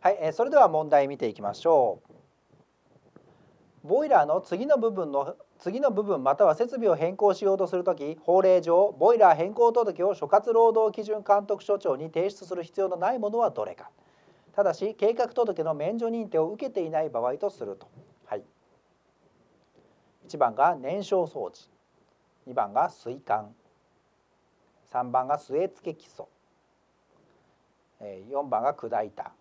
はい、え、それでは問題見ていきましょう。ボイラーの次の部分の次の部分または設備を変更しようとするとき法令上ボイラー変更届を所括労働基準監督署長に提出する必要のないものはどれか。ただし計画届の免除認定を受けていない場合とすると、はい、1番が燃焼装置。2番が水管。3番が据え付け基礎。4番が砕いた。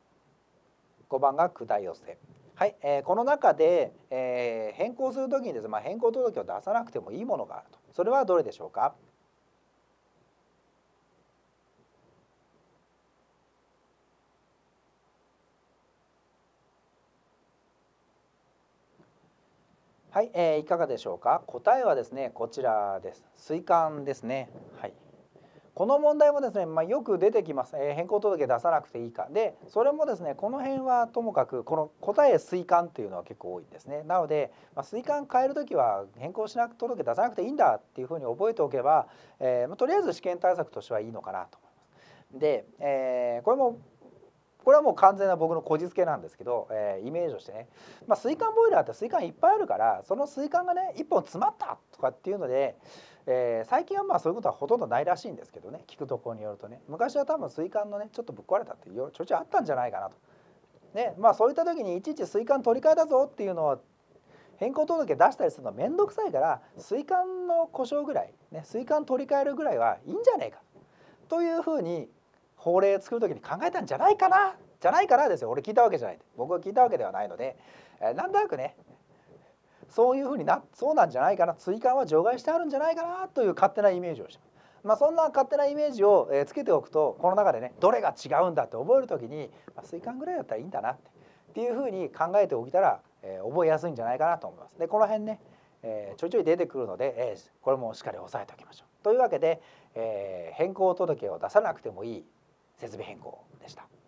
5番が管寄せ。はい、えー、この中で、えー、変更するときにですね、まあ、変更届を出さなくてもいいものがあると。それはどれでしょうか？はい、えー、いかがでしょうか？答えはですねこちらです。水管ですね。はい。この問題もですね、まあ、よく出てきます、えー、変更届出さなくていいか。でそれもですねこの辺はともかくこの答え水管っていうのは結構多いんですね。なので、まあ、水管変える時は変更しなく届出さなくていいんだっていうふうに覚えておけば、えーまあ、とりあえず試験対策としてはいいのかなと思います。で、えー、これもこれはもう完全な僕のこじつけなんですけど、えー、イメージとしてね、まあ、水管ボイラーって水管いっぱいあるからその水管がね1本詰まったとかっていうので、えー、最近はまあそういうことはほとんどないらしいんですけどね。聞くところによるとね。昔は多分水管のねちょっとぶっ壊れたっていうちょいちょいあったんじゃないかなと。ねまあ、そういった時にいちいち水管取り替えたぞっていうのは変更届出したりするの面倒くさいから水管の故障ぐらい、ね、水管取り替えるぐらいはいいんじゃねえか。というふうに法令作る時に考えたんじゃないかなじゃないかなですよ。俺聞いたわけじゃない。僕は聞いたわけではないので、えー、なんとなくねそういうふうになそうなんじゃないかな。追加は除外してあるんじゃないかなという勝手なイメージをしてまあ、そんな勝手なイメージをつけておくとこの中でねどれが違うんだって覚える時に、まあ、水管ぐらいだったらいいんだなってっていうふうに考えておいたら、えー、覚えやすいんじゃないかなと思います。でこの辺ね、えー、ちょいちょい出てくるので、えー、これもしっかり押さえておきましょう。というわけで、えー、変更届を出さなくてもいい。設備変更でした。